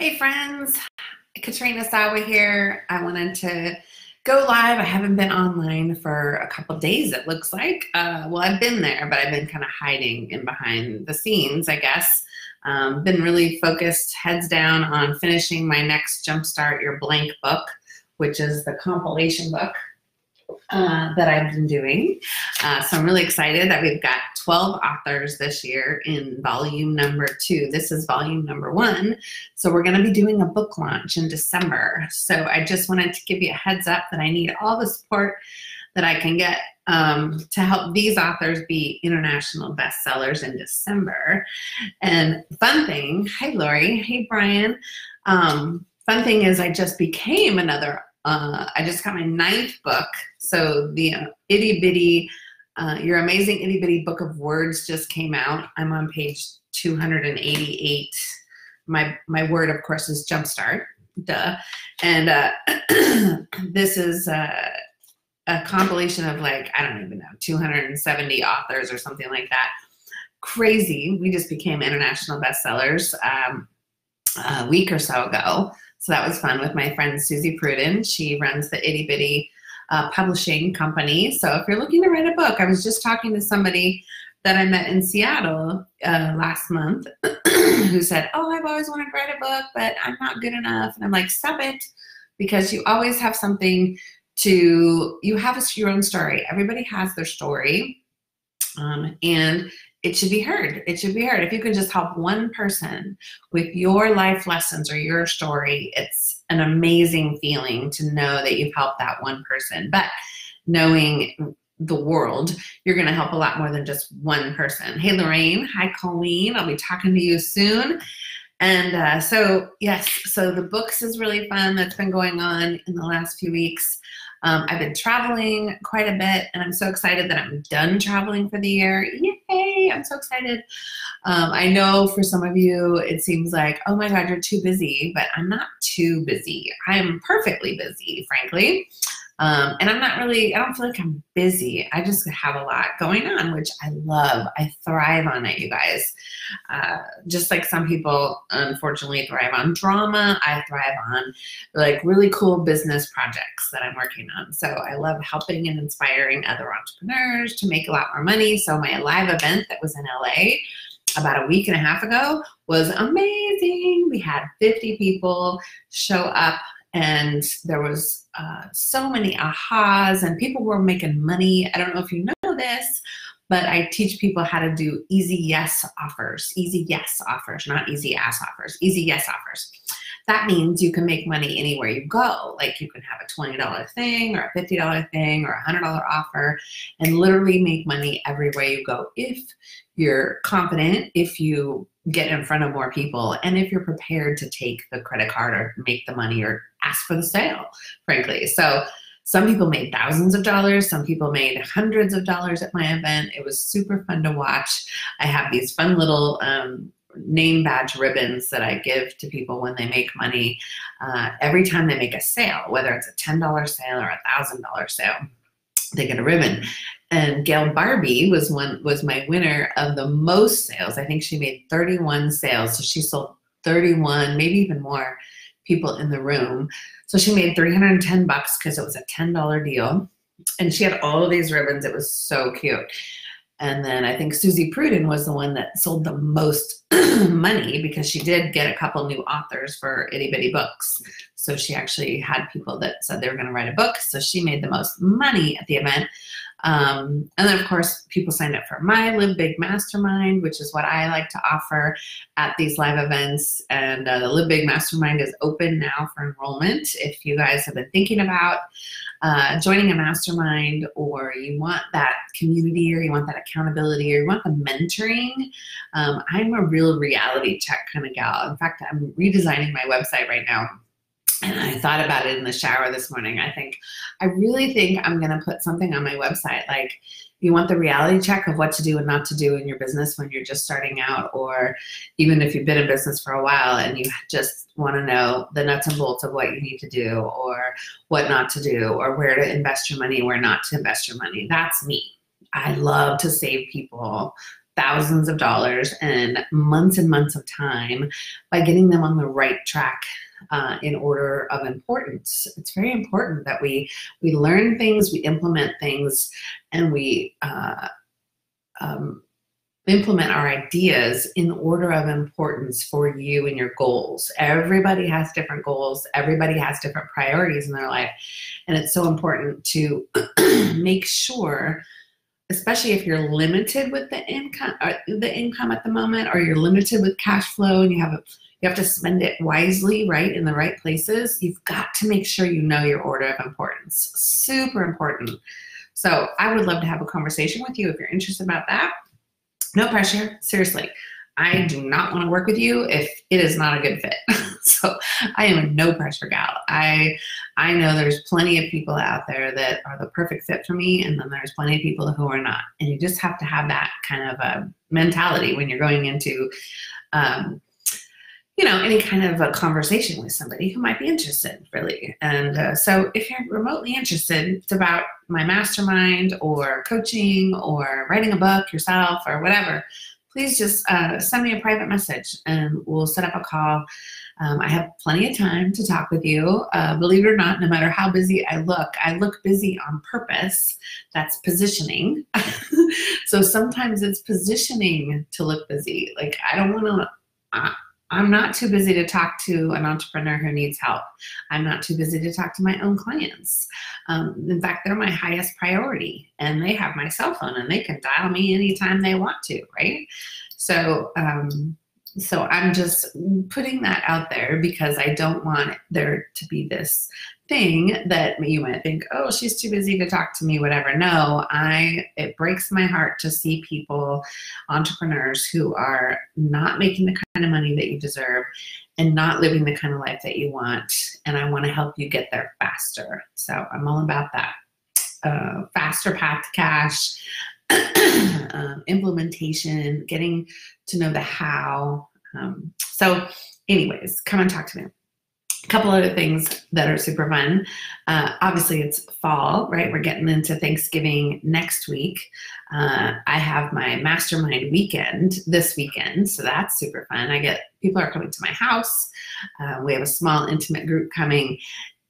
Hey friends, Katrina Sawa here. I wanted to go live. I haven't been online for a couple days, it looks like. Uh, well, I've been there, but I've been kind of hiding in behind the scenes, I guess. Um, been really focused, heads down on finishing my next Jumpstart Your Blank book, which is the compilation book uh, that I've been doing. Uh, so I'm really excited that we've got 12 authors this year in volume number two. This is volume number one. So we're going to be doing a book launch in December. So I just wanted to give you a heads up that I need all the support that I can get um, to help these authors be international bestsellers in December. And fun thing, hey Lori, hey Brian. Um, fun thing is I just became another uh, I just got my ninth book. So the uh, itty bitty, uh, your amazing itty bitty book of words just came out. I'm on page 288. My my word, of course, is jumpstart. Duh. And uh, this is uh, a compilation of like I don't even know 270 authors or something like that. Crazy. We just became international bestsellers um, a week or so ago. So that was fun with my friend Suzy Prudden. She runs the Itty Bitty uh, Publishing Company. So if you're looking to write a book, I was just talking to somebody that I met in Seattle uh, last month who said, Oh, I've always wanted to write a book, but I'm not good enough. And I'm like, Stop it, because you always have something to, you have a, your own story. Everybody has their story. Um, and it should be heard. It should be heard. If you can just help one person with your life lessons or your story, it's an amazing feeling to know that you've helped that one person. But knowing the world, you're going to help a lot more than just one person. Hey, Lorraine. Hi, Colleen. I'll be talking to you soon. And uh, so, yes, so the books is really fun. That's been going on in the last few weeks. Um, I've been traveling quite a bit, and I'm so excited that I'm done traveling for the year. Yay! I'm so excited. Um, I know for some of you, it seems like, oh my God, you're too busy, but I'm not too busy. I'm perfectly busy, frankly. Um, and I'm not really, I don't feel like I'm busy. I just have a lot going on, which I love. I thrive on it, you guys. Uh, just like some people, unfortunately, thrive on drama, I thrive on like really cool business projects that I'm working on. So I love helping and inspiring other entrepreneurs to make a lot more money. So my live event that was in LA, about a week and a half ago was amazing. We had 50 people show up and there was uh, so many ahas and people were making money. I don't know if you know this, but I teach people how to do easy yes offers, easy yes offers, not easy ass offers, easy yes offers. That means you can make money anywhere you go. Like you can have a $20 thing or a $50 thing or a $100 offer and literally make money everywhere you go if you're confident, if you get in front of more people, and if you're prepared to take the credit card or make the money or ask for the sale, frankly. So some people made thousands of dollars, some people made hundreds of dollars at my event. It was super fun to watch. I have these fun little um, name badge ribbons that I give to people when they make money uh, every time they make a sale, whether it's a $10 sale or a $1,000 sale. They get a ribbon. And Gail Barbie was one was my winner of the most sales. I think she made 31 sales. So she sold 31, maybe even more people in the room. So she made 310 bucks because it was a $10 deal. And she had all of these ribbons. It was so cute. And then I think Suzy Prudden was the one that sold the most money because she did get a couple new authors for itty bitty books. So she actually had people that said they were going to write a book. So she made the most money at the event. Um, and then, of course, people signed up for my Live Big Mastermind, which is what I like to offer at these live events. And uh, the Live Big Mastermind is open now for enrollment. If you guys have been thinking about uh, joining a mastermind or you want that community or you want that accountability or you want the mentoring, um, I'm a real reality check kind of gal. In fact, I'm redesigning my website right now and I thought about it in the shower this morning. I think, I really think I'm going to put something on my website. Like, you want the reality check of what to do and not to do in your business when you're just starting out, or even if you've been in business for a while and you just want to know the nuts and bolts of what you need to do, or what not to do, or where to invest your money, where not to invest your money. That's me. I love to save people thousands of dollars and months and months of time by getting them on the right track uh, in order of importance. It's very important that we we learn things, we implement things, and we uh, um, implement our ideas in order of importance for you and your goals. Everybody has different goals. Everybody has different priorities in their life, and it's so important to make sure especially if you're limited with the income uh, the income at the moment or you're limited with cash flow and you have a you have to spend it wisely right in the right places you've got to make sure you know your order of importance super important so i would love to have a conversation with you if you're interested about that no pressure seriously I do not want to work with you if it is not a good fit. so I am a no pressure gal. I I know there's plenty of people out there that are the perfect fit for me, and then there's plenty of people who are not. And you just have to have that kind of a mentality when you're going into um, you know any kind of a conversation with somebody who might be interested really and uh, so if you're remotely interested it's about my mastermind or coaching or writing a book yourself or whatever please just uh, send me a private message and we'll set up a call. Um, I have plenty of time to talk with you. Uh, believe it or not, no matter how busy I look, I look busy on purpose. That's positioning. so sometimes it's positioning to look busy. Like I don't want to. I'm not too busy to talk to an entrepreneur who needs help. I'm not too busy to talk to my own clients. Um, in fact, they're my highest priority, and they have my cell phone, and they can dial me anytime they want to, right? So, um, so I'm just putting that out there because I don't want there to be this thing that you might think, oh, she's too busy to talk to me, whatever. No, I it breaks my heart to see people, entrepreneurs who are not making the kind of money that you deserve and not living the kind of life that you want. And I want to help you get there faster. So I'm all about that. Uh, faster path to cash, um, implementation, getting to know the how. Um, so, anyways, come and talk to me couple other things that are super fun. Uh, obviously, it's fall, right? We're getting into Thanksgiving next week. Uh, I have my mastermind weekend this weekend, so that's super fun. I get people are coming to my house. Uh, we have a small, intimate group coming,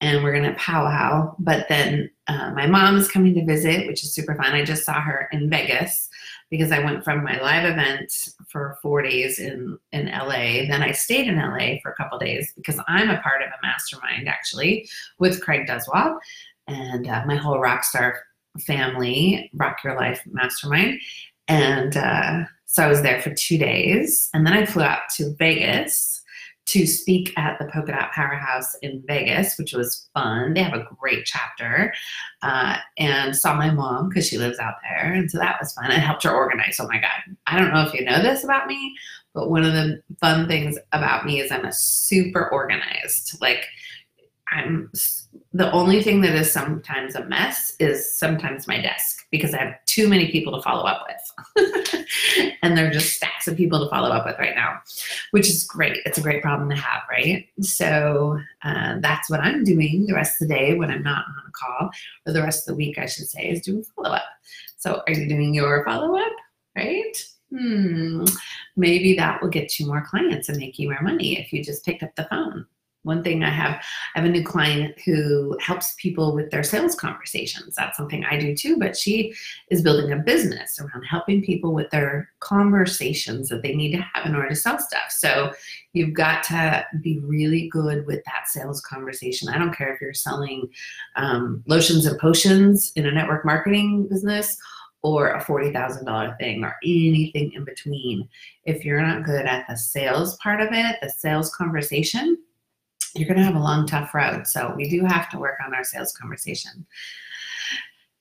and we're gonna powwow. But then uh, my mom is coming to visit, which is super fun. I just saw her in Vegas because I went from my live event for four days in, in LA. Then I stayed in LA for a couple days because I'm a part of a mastermind actually with Craig Duswalt and uh, my whole Rockstar family, Rock Your Life Mastermind. And uh, so I was there for two days. And then I flew out to Vegas to speak at the Polka Dot Powerhouse in Vegas, which was fun. They have a great chapter, uh, and saw my mom because she lives out there, and so that was fun. I helped her organize. Oh my God, I don't know if you know this about me, but one of the fun things about me is I'm a super organized. Like I'm the only thing that is sometimes a mess is sometimes my desk because I have too many people to follow up with. and they're just stacks of people to follow up with right now, which is great. It's a great problem to have, right? So uh, that's what I'm doing the rest of the day when I'm not on a call, or the rest of the week, I should say, is doing follow up. So are you doing your follow up, right? Hmm, maybe that will get you more clients and make you more money if you just picked up the phone one thing I have, I have a new client who helps people with their sales conversations. That's something I do too, but she is building a business around helping people with their conversations that they need to have in order to sell stuff. So you've got to be really good with that sales conversation. I don't care if you're selling um, lotions and potions in a network marketing business or a $40,000 thing or anything in between. If you're not good at the sales part of it, the sales conversation, you're going to have a long, tough road. So we do have to work on our sales conversation.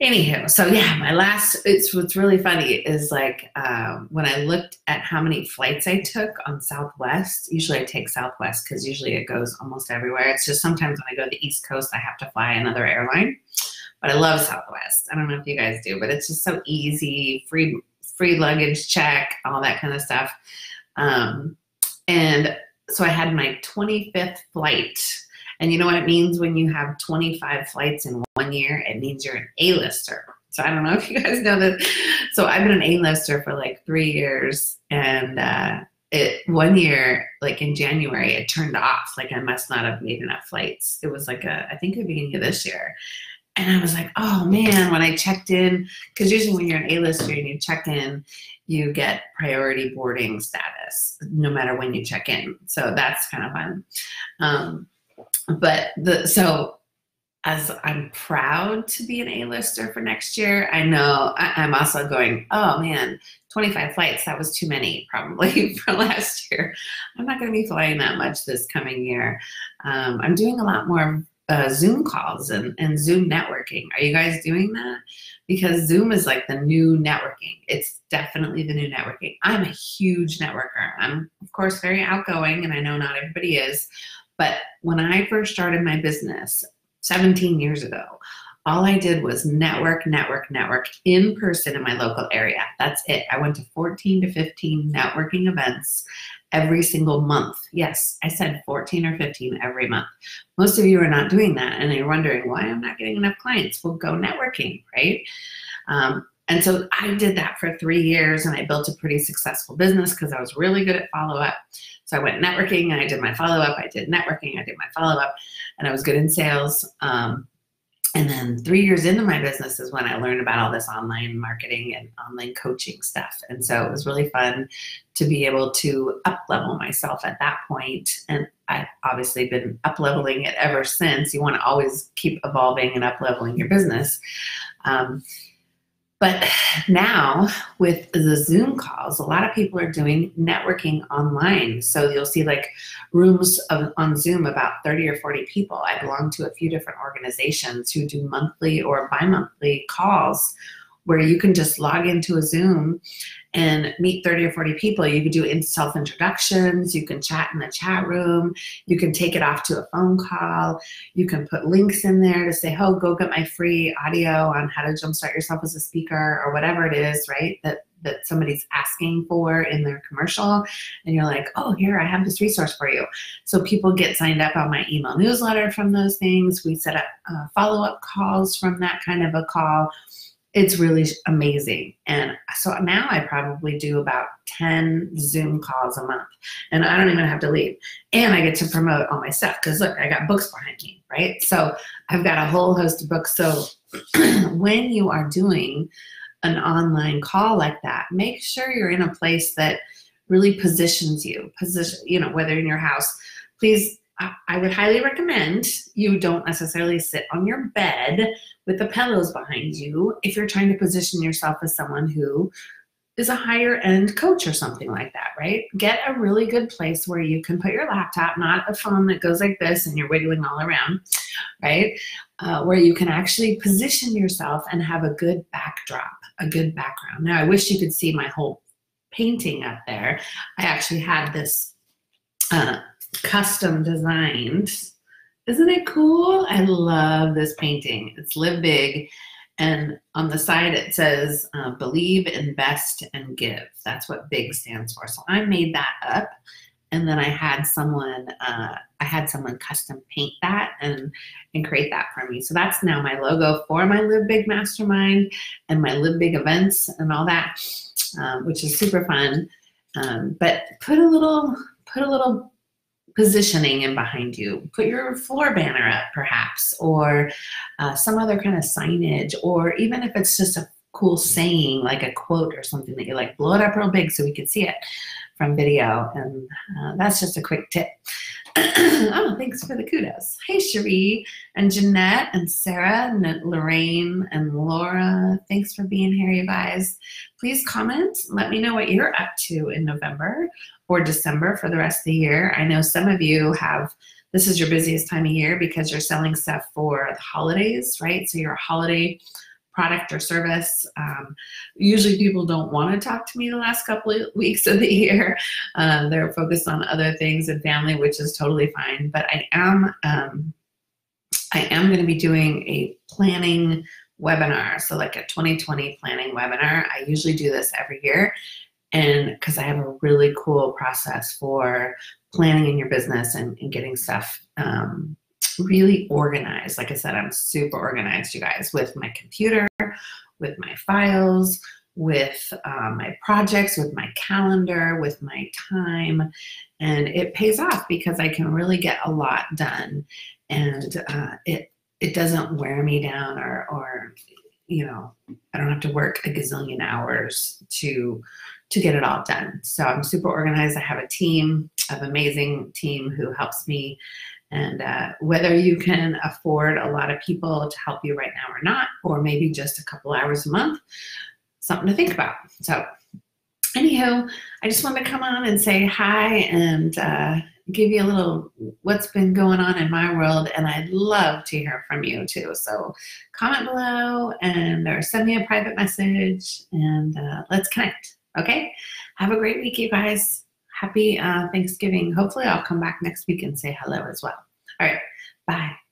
Anywho, so yeah, my last, it's what's really funny is like uh, when I looked at how many flights I took on Southwest, usually I take Southwest because usually it goes almost everywhere. It's just sometimes when I go to the East Coast, I have to fly another airline. But I love Southwest. I don't know if you guys do, but it's just so easy, free free luggage check, all that kind of stuff. Um, and so I had my 25th flight. And you know what it means when you have 25 flights in one year? It means you're an A-lister. So I don't know if you guys know this. So I've been an A-lister for like three years, and uh, it one year, like in January, it turned off. Like I must not have made enough flights. It was like a, I think the beginning of this year. And I was like, oh man, when I checked in, because usually when you're an A-lister and you check in, you get priority boarding status no matter when you check in. So that's kind of fun. Um, but the so as I'm proud to be an A-lister for next year, I know I, am also going, oh man, 25 flights, that was too many probably for last year. I'm not going to be flying that much this coming year. Um, I'm doing a lot more uh, Zoom calls and, and Zoom networking. Are you guys doing that? Because Zoom is like the new networking. It's definitely the new networking. I'm a huge networker. I'm, of course, very outgoing, and I know not everybody is. But when I first started my business 17 years ago, all I did was network, network, network in person in my local area. That's it. I went to 14 to 15 networking events every single month. Yes, I said 14 or 15 every month. Most of you are not doing that and you're wondering why I'm not getting enough clients. Well, go networking, right? Um, and so I did that for three years and I built a pretty successful business because I was really good at follow up. So I went networking and I did my follow up. I did networking, I did my follow up, and I was good in sales. Um, and then three years into my business is when I learned about all this online marketing and online coaching stuff. And so it was really fun to be able to up level myself at that point. And I've obviously been up leveling it ever since. You want to always keep evolving and up leveling your business. Um, but now with the Zoom calls, a lot of people are doing networking online. So you'll see like rooms of, on Zoom about 30 or 40 people. I belong to a few different organizations who do monthly or bi monthly calls where you can just log into a Zoom and meet 30 or 40 people. You can do self introductions, you can chat in the chat room, you can take it off to a phone call, you can put links in there to say, oh, go get my free audio on how to jumpstart yourself as a speaker or whatever it is, right? That that somebody's asking for in their commercial and you're like oh here i have this resource for you so people get signed up on my email newsletter from those things we set up uh, follow-up calls from that kind of a call it's really amazing. And so now I probably do about 10 Zoom calls a month and I don't even have to leave. And I get to promote all my stuff because look, I got books behind me, right? So I've got a whole host of books. So when you are doing an online call like that, make sure you're in a place that really positions you, position, you know, whether in your house, please I would highly recommend you don't necessarily sit on your bed with the pillows behind you if you're trying to position yourself as someone who is a higher end coach or something like that, right? Get a really good place where you can put your laptop, not a phone that goes like this and you're wiggling all around, right? Uh, where you can actually position yourself and have a good backdrop, a good background. Now, I wish you could see my whole painting up there. I actually had this. Uh, custom designed. Isn't it cool? I love this painting. It's Live Big. And on the side it says, uh, believe, invest, and give. That's what BIG stands for. So I made that up. And then I had someone, uh, I had someone custom paint that and, and create that for me. So that's now my logo for my Live Big Mastermind and my Live Big events and all that, um, which is super fun. Um, but put a little, put a little positioning in behind you. Put your floor banner up, perhaps, or uh, some other kind of signage, or even if it's just a cool saying, like a quote or something that you like, blow it up real big so we can see it from video. And uh, that's just a quick tip. oh, thanks for the kudos. Hey, Cherie and Jeanette and Sarah and Lorraine and Laura. Thanks for being here, you guys. Please comment. Let me know what you're up to in November or December for the rest of the year. I know some of you have, this is your busiest time of year because you're selling stuff for the holidays, right? So you're a holiday product or service. Um, usually people don't want to talk to me the last couple of weeks of the year. Uh, they're focused on other things and family, which is totally fine. But I am, um, I am going to be doing a planning webinar. So like a 2020 planning webinar. I usually do this every year. And because I have a really cool process for planning in your business and, and getting stuff um, really organized. Like I said, I'm super organized, you guys, with my computer, with my files, with um, my projects, with my calendar, with my time. And it pays off because I can really get a lot done. And uh, it, it doesn't wear me down or, or, you know, I don't have to work a gazillion hours to to get it all done. So I'm super organized. I have a team, of amazing team who helps me. And uh, whether you can afford a lot of people to help you right now or not, or maybe just a couple hours a month, something to think about. So, anywho, I just wanted to come on and say hi and uh, give you a little what's been going on in my world. And I'd love to hear from you too. So, comment below and or send me a private message and uh, let's connect. Okay. Have a great week, you guys. Happy uh, Thanksgiving. Hopefully, I'll come back next week and say hello as well. All right. Bye.